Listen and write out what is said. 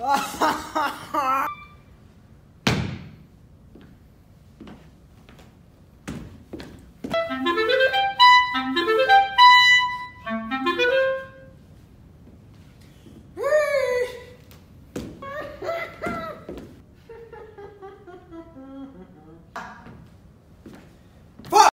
Ha ha ha!